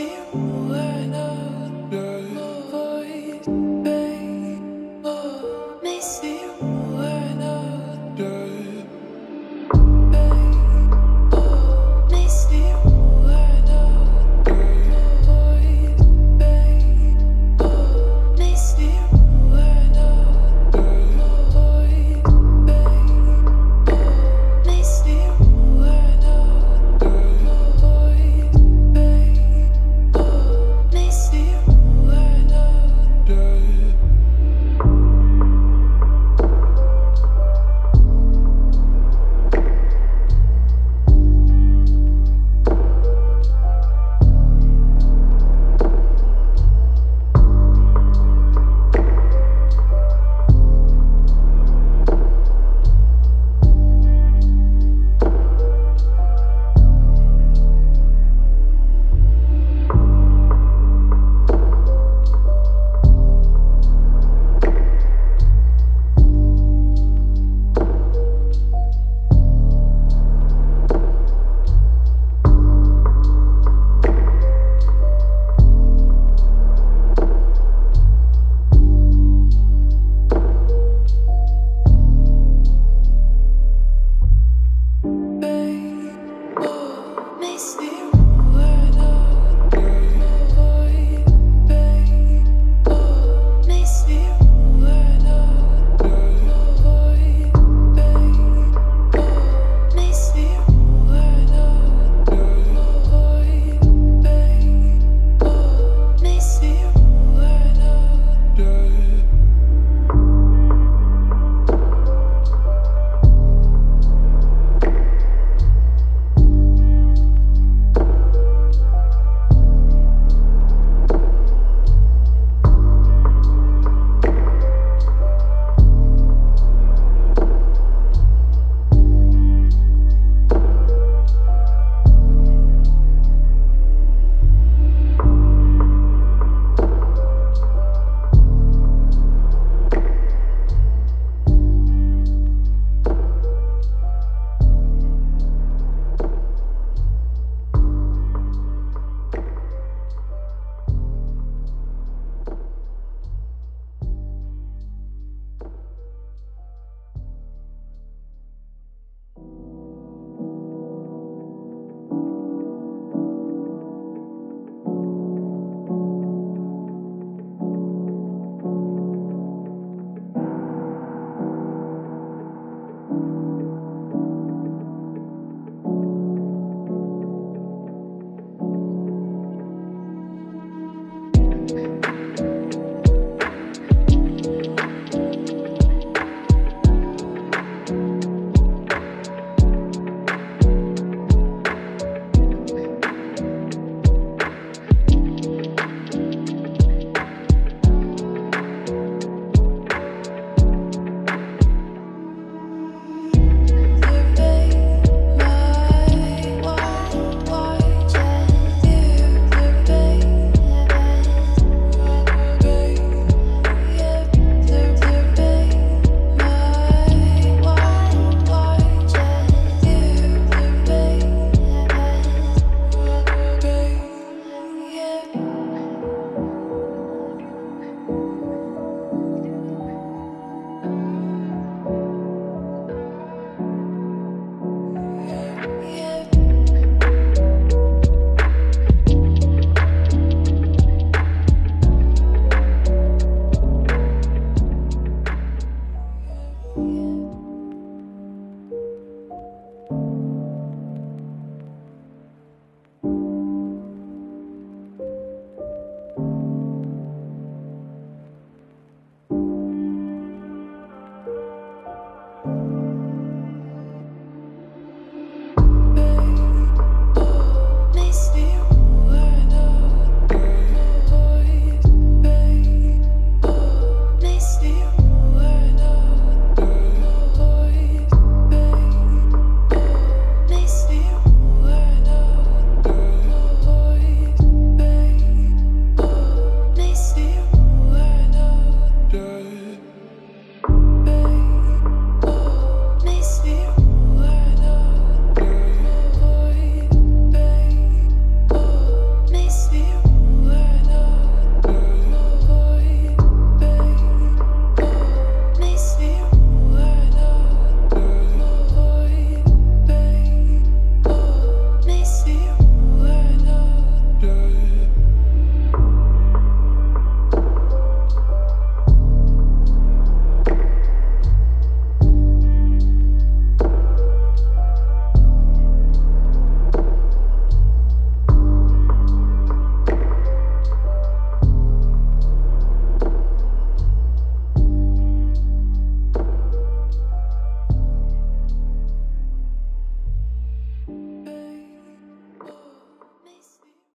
You.